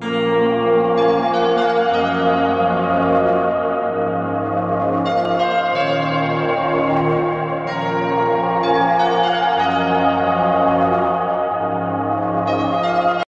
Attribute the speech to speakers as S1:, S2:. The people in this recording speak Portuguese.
S1: Música